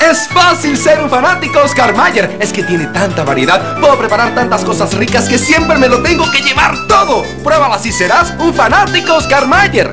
Es fácil ser un fanático Oscar Mayer. Es que tiene tanta variedad. Puedo preparar tantas cosas ricas que siempre me lo tengo que llevar todo. Pruébala si serás un fanático Oscar Mayer.